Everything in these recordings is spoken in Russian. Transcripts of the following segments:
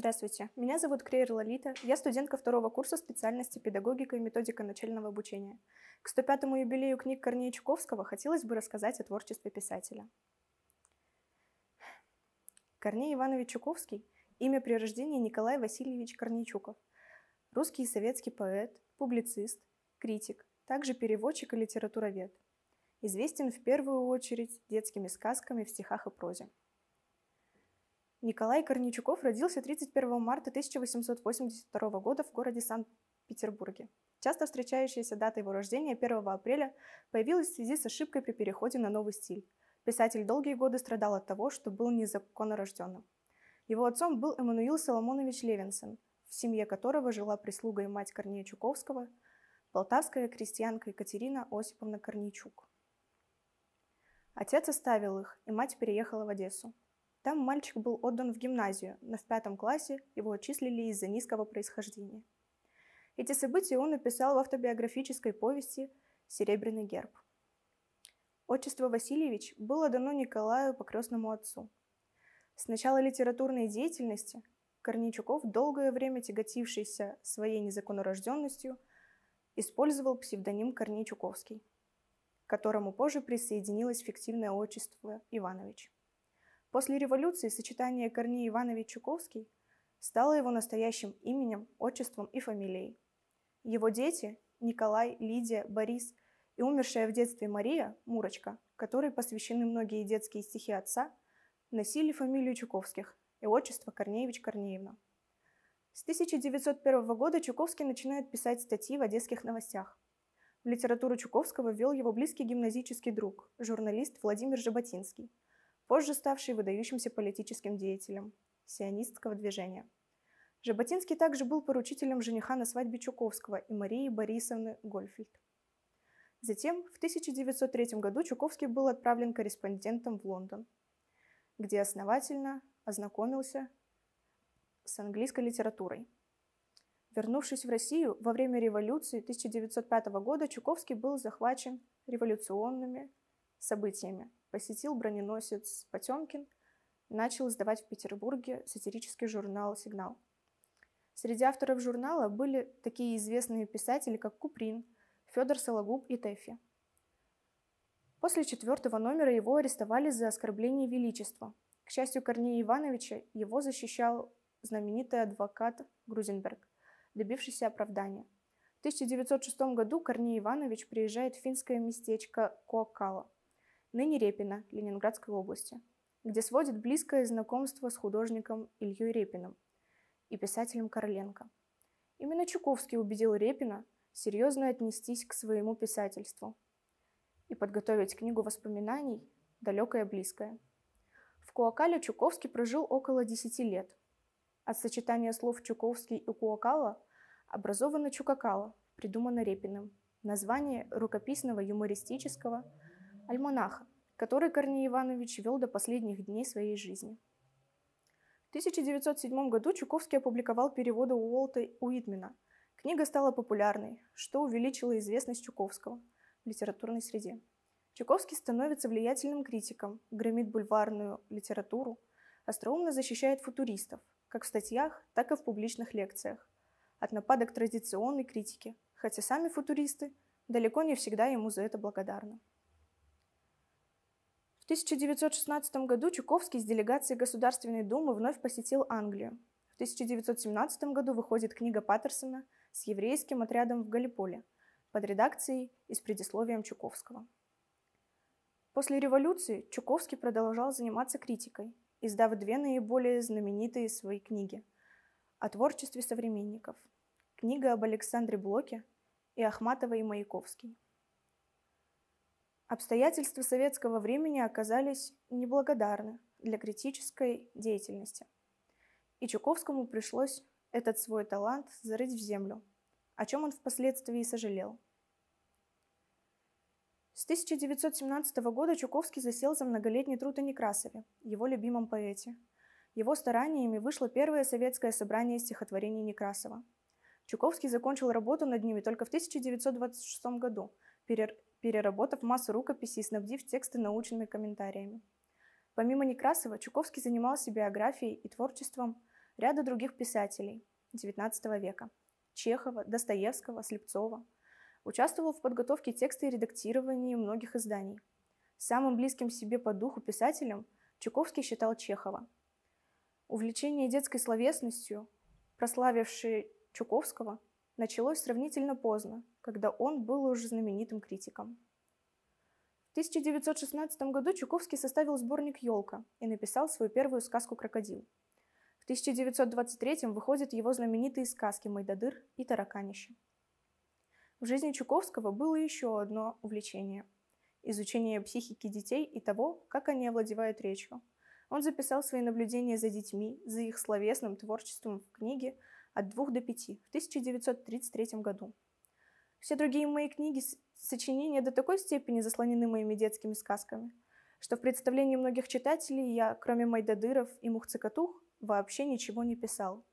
Здравствуйте, меня зовут Крейр Лолита, я студентка второго курса специальности педагогика и методика начального обучения. К 105-му юбилею книг Корнея Чуковского хотелось бы рассказать о творчестве писателя. Корней Иванович Чуковский – имя при рождении Николай Васильевич Корнейчуков. Русский и советский поэт, публицист, критик, также переводчик и литературовед. Известен в первую очередь детскими сказками в стихах и прозе. Николай Корничуков родился 31 марта 1882 года в городе Санкт-Петербурге. Часто встречающаяся дата его рождения 1 апреля появилась в связи с ошибкой при переходе на новый стиль. Писатель долгие годы страдал от того, что был незаконно рожденным. Его отцом был Эммануил Соломонович Левинсон, в семье которого жила прислуга и мать Корнея Чуковского, полтавская крестьянка Екатерина Осиповна Корнейчук. Отец оставил их, и мать переехала в Одессу. Там мальчик был отдан в гимназию, но в пятом классе его отчислили из-за низкого происхождения. Эти события он написал в автобиографической повести «Серебряный герб». Отчество Васильевич было дано Николаю по крестному отцу. С начала литературной деятельности Корнейчуков, долгое время тяготившийся своей незаконнорожденностью, использовал псевдоним Корней Чуковский, к которому позже присоединилось фиктивное отчество Иванович. После революции сочетание Корней Иванович Чуковский стало его настоящим именем, отчеством и фамилией. Его дети – Николай, Лидия, Борис и умершая в детстве Мария, Мурочка, которой посвящены многие детские стихи отца, носили фамилию Чуковских и отчество Корнеевич Корнеевна. С 1901 года Чуковский начинает писать статьи в одесских новостях. В литературу Чуковского ввел его близкий гимназический друг, журналист Владимир Жаботинский – позже ставший выдающимся политическим деятелем сионистского движения. Жаботинский также был поручителем жениха на свадьбе Чуковского и Марии Борисовны Гольфельд. Затем, в 1903 году Чуковский был отправлен корреспондентом в Лондон, где основательно ознакомился с английской литературой. Вернувшись в Россию, во время революции 1905 года Чуковский был захвачен революционными событиями – посетил броненосец Потемкин, начал издавать в Петербурге сатирический журнал «Сигнал». Среди авторов журнала были такие известные писатели, как Куприн, Федор Сологуб и Тэфи. После четвертого номера его арестовали за оскорбление величества. К счастью Корнея Ивановича, его защищал знаменитый адвокат Грузенберг, добившийся оправдания. В 1906 году Корней Иванович приезжает в финское местечко Коакала – ныне Репина Ленинградской области, где сводит близкое знакомство с художником Ильей Репиным и писателем Короленко. Именно Чуковский убедил Репина серьезно отнестись к своему писательству и подготовить книгу воспоминаний «Далекое близкое». В Куакале Чуковский прожил около 10 лет. От сочетания слов Чуковский и Куакала образовано Чукакала, придумано Репиным, название рукописного юмористического – альманаха, который Корней Иванович вел до последних дней своей жизни. В 1907 году Чуковский опубликовал переводы Уолта Уитмена. Книга стала популярной, что увеличило известность Чуковского в литературной среде. Чуковский становится влиятельным критиком, громит бульварную литературу, остроумно защищает футуристов, как в статьях, так и в публичных лекциях, от нападок традиционной критики, хотя сами футуристы далеко не всегда ему за это благодарны. 1916 году Чуковский с делегацией Государственной Думы вновь посетил Англию. В 1917 году выходит книга Паттерсона с еврейским отрядом в Галиполе под редакцией и с предисловием Чуковского. После революции Чуковский продолжал заниматься критикой, издав две наиболее знаменитые свои книги о творчестве современников. Книга об Александре Блоке и Ахматовой и Маяковский. Обстоятельства советского времени оказались неблагодарны для критической деятельности. И Чуковскому пришлось этот свой талант зарыть в землю, о чем он впоследствии сожалел. С 1917 года Чуковский засел за многолетний труд о Некрасове, его любимом поэте. Его стараниями вышло первое советское собрание стихотворений Некрасова. Чуковский закончил работу над ними только в 1926 году, переработав массу рукописей и снабдив тексты научными комментариями. Помимо Некрасова, Чуковский занимался биографией и творчеством ряда других писателей XIX века – Чехова, Достоевского, Слепцова. Участвовал в подготовке текста и редактировании многих изданий. Самым близким себе по духу писателем Чуковский считал Чехова. Увлечение детской словесностью, прославившее Чуковского, началось сравнительно поздно, когда он был уже знаменитым критиком. В 1916 году Чуковский составил сборник «Елка» и написал свою первую сказку «Крокодил». В 1923 выходят его знаменитые сказки «Майдадыр» и «Тараканище». В жизни Чуковского было еще одно увлечение – изучение психики детей и того, как они овладевают речью. Он записал свои наблюдения за детьми, за их словесным творчеством в книге «От двух до пяти» в 1933 году. Все другие мои книги сочинения до такой степени заслонены моими детскими сказками, что в представлении многих читателей я, кроме Майдадыров и Мухцикатух, вообще ничего не писал.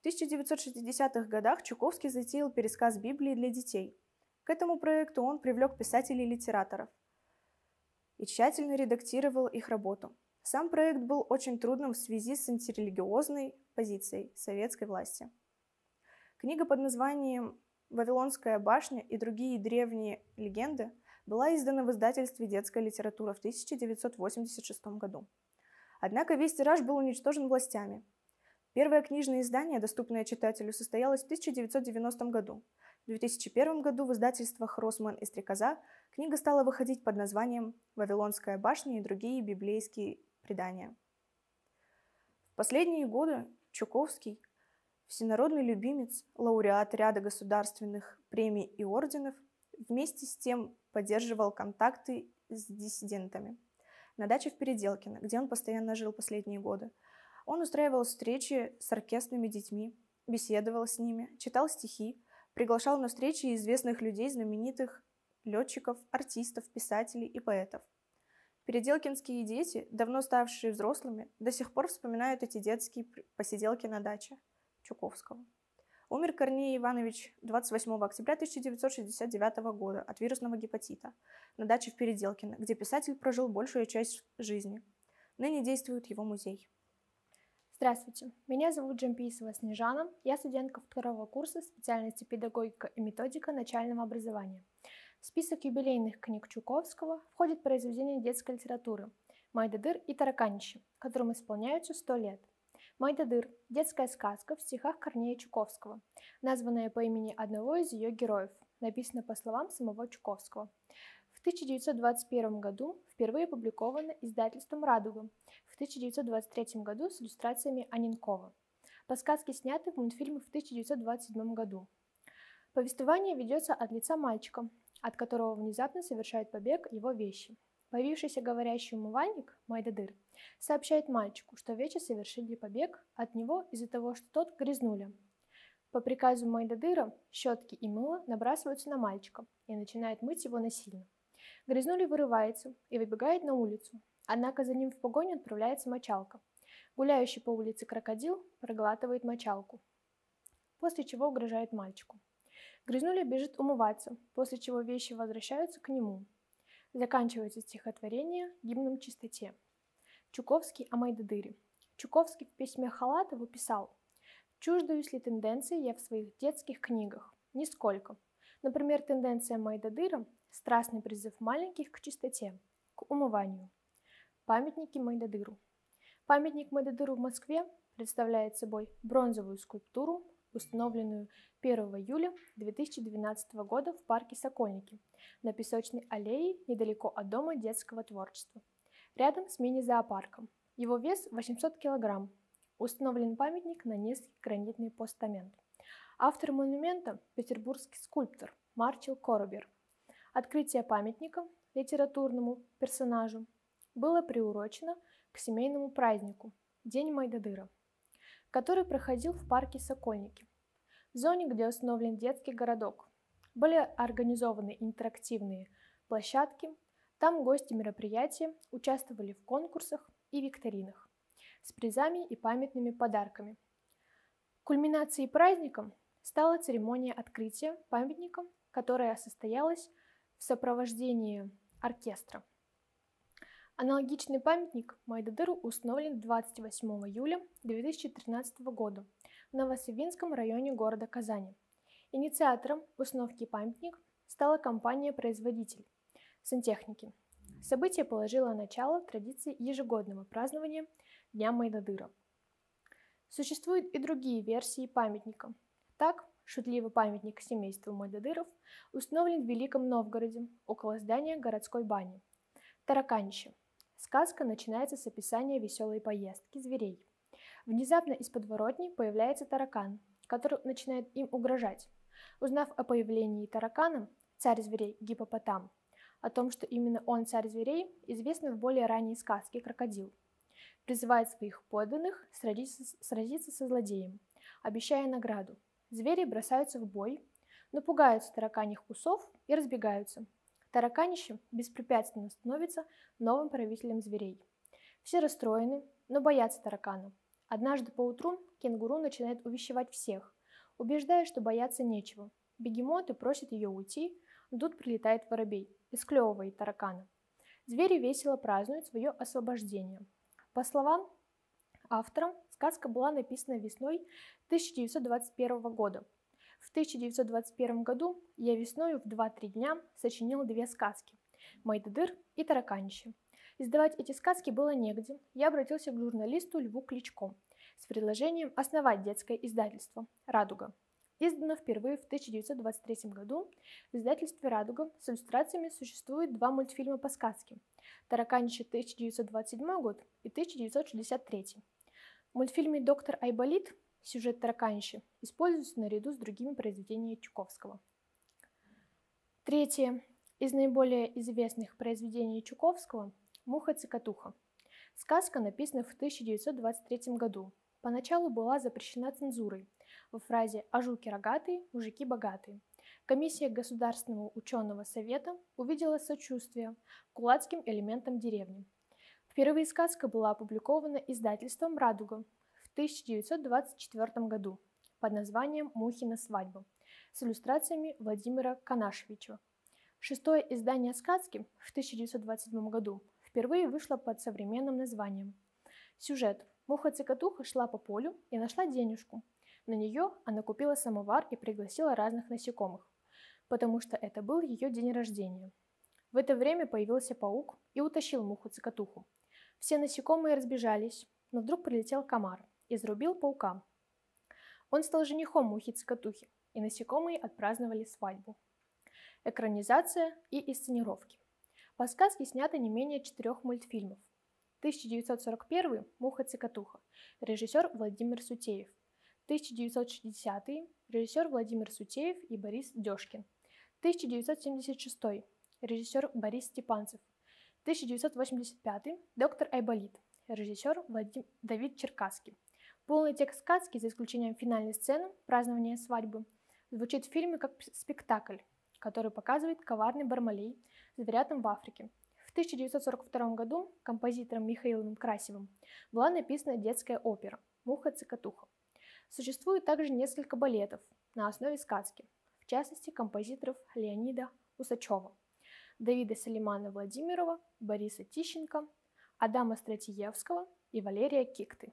В 1960-х годах Чуковский затеял пересказ Библии для детей. К этому проекту он привлек писателей и литераторов и тщательно редактировал их работу. Сам проект был очень трудным в связи с антирелигиозной позицией советской власти. Книга под названием «Вавилонская башня» и другие древние легенды была издана в издательстве «Детская литература» в 1986 году. Однако весь тираж был уничтожен властями. Первое книжное издание, доступное читателю, состоялось в 1990 году. В 2001 году в издательствах «Росман» и «Стрекоза» книга стала выходить под названием «Вавилонская башня и другие библейские предания». В последние годы Чуковский – всенародный любимец, лауреат ряда государственных премий и орденов, вместе с тем поддерживал контакты с диссидентами. На даче в Переделкино, где он постоянно жил последние годы, он устраивал встречи с оркестными детьми, беседовал с ними, читал стихи, приглашал на встречи известных людей, знаменитых летчиков, артистов, писателей и поэтов. Переделкинские дети, давно ставшие взрослыми, до сих пор вспоминают эти детские посиделки на даче – Чуковского. Умер Корней Иванович 28 октября 1969 года от вирусного гепатита на даче в Переделкино, где писатель прожил большую часть жизни. Ныне действует его музей. Здравствуйте, меня зовут Джамписова Снежана, я студентка второго курса специальности педагогика и методика начального образования. В список юбилейных книг Чуковского входит произведение детской литературы «Майдадыр и тараканище», которым исполняются 100 лет. Майдадыр – детская сказка в стихах Корнея Чуковского, названная по имени одного из ее героев, написана по словам самого Чуковского. В 1921 году впервые опубликована издательством «Радуга», в 1923 году с иллюстрациями Анинкова. По сказке сняты в мультфильме в 1927 году. Повествование ведется от лица мальчика, от которого внезапно совершает побег его вещи – Появившийся говорящий умывальник, Майдадыр, сообщает мальчику, что вече совершили побег от него из-за того, что тот грязнули. По приказу Майдадыра щетки и мыло набрасываются на мальчика и начинают мыть его насильно. Грязнули вырывается и выбегает на улицу, однако за ним в погоню отправляется мочалка. Гуляющий по улице крокодил проглатывает мочалку, после чего угрожает мальчику. Грязнули бежит умываться, после чего вещи возвращаются к нему – Заканчивается стихотворение гимном чистоте. Чуковский о Майдадыре. Чуковский в письме Халатову писал «Чуждаюсь ли тенденции я в своих детских книгах? Нисколько. Например, тенденция Майдадыра – страстный призыв маленьких к чистоте, к умыванию. Памятники Майдадыру. Памятник Майдадыру в Москве представляет собой бронзовую скульптуру установленную 1 июля 2012 года в парке Сокольники на Песочной аллее недалеко от Дома детского творчества, рядом с мини-зоопарком. Его вес 800 кг. Установлен памятник на низкий гранитный постамент. Автор монумента – петербургский скульптор Марчел Коробер. Открытие памятника литературному персонажу было приурочено к семейному празднику – День Майдадыра – который проходил в парке Сокольники, в зоне, где установлен детский городок. Были организованы интерактивные площадки, там гости мероприятия участвовали в конкурсах и викторинах с призами и памятными подарками. Кульминацией праздником стала церемония открытия памятника, которая состоялась в сопровождении оркестра. Аналогичный памятник Майдадыру установлен 28 июля 2013 года в Новосавинском районе города Казани. Инициатором установки памятника стала компания-производитель сантехники. Событие положило начало традиции ежегодного празднования Дня Майдадыра. Существуют и другие версии памятника. Так, шутливый памятник семейству Майдадыров установлен в Великом Новгороде, около здания городской бани. Тараканище. Сказка начинается с описания веселой поездки зверей. Внезапно из подворотни появляется таракан, который начинает им угрожать. Узнав о появлении таракана, царь зверей Гипопотам, о том, что именно он царь зверей, известно в более ранней сказке «Крокодил», призывает своих подданных сразиться, сразиться со злодеем, обещая награду. Звери бросаются в бой, но пугаются тараканьих усов и разбегаются. Тараканище беспрепятственно становится новым правителем зверей. Все расстроены, но боятся таракана. Однажды поутру кенгуру начинает увещевать всех, убеждая, что бояться нечего. Бегемоты просят ее уйти, тут прилетает воробей и склевывает таракана. Звери весело празднуют свое освобождение. По словам автора, сказка была написана весной 1921 года. В 1921 году я весною в 2-3 дня сочинил две сказки «Майдадыр» и «Тараканище». Издавать эти сказки было негде. Я обратился к журналисту Льву Кличко с предложением основать детское издательство «Радуга». Издано впервые в 1923 году, в издательстве «Радуга» с иллюстрациями существует два мультфильма по сказке «Тараканище» 1927 год и 1963. В мультфильме «Доктор Айболит» сюжет «Тараканище» используется наряду с другими произведениями Чуковского. Третье. Из наиболее известных произведений Чуковского «Муха-цикатуха». Сказка написана в 1923 году. Поначалу была запрещена цензурой – во фразе «А жуки рогатые, мужики богатые». Комиссия Государственного ученого совета увидела сочувствие кулацким элементам деревни. Впервые сказка была опубликована издательством «Радуга» в 1924 году под названием «Мухина свадьба» с иллюстрациями Владимира Канашевича. Шестое издание сказки в 1927 году впервые вышло под современным названием. Сюжет. Муха-цикатуха шла по полю и нашла денежку. На нее она купила самовар и пригласила разных насекомых, потому что это был ее день рождения. В это время появился паук и утащил муху-цикатуху. Все насекомые разбежались, но вдруг прилетел комар и зарубил паука. Он стал женихом мухи-цикатухи, и насекомые отпраздновали свадьбу. Экранизация и инсценировки. По сказке снято не менее четырех мультфильмов. 1941 «Муха-цикатуха», режиссер Владимир Сутеев – 1960 режиссер Владимир Сутеев и Борис Дёшкин. 1976 режиссер Борис Степанцев. 1985 доктор Айболит, режиссер Владим... Давид Черкасский. Полный текст сказки, за исключением финальной сцены празднования свадьбы, звучит в фильме как спектакль, который показывает коварный Бармалей зверятам в Африке. В 1942 году композитором Михаилом Красевым была написана детская опера «Муха-цикатуха». Существует также несколько балетов на основе сказки, в частности композиторов Леонида Усачева, Давида Салимана Владимирова, Бориса Тищенко, Адама Стратиевского и Валерия Кикты.